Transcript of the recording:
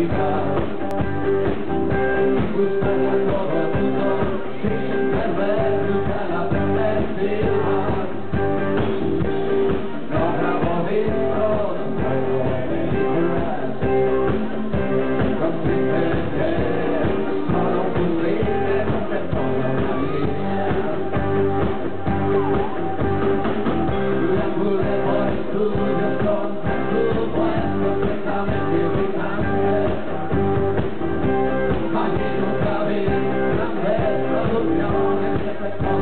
Jesus. Thank uh, you.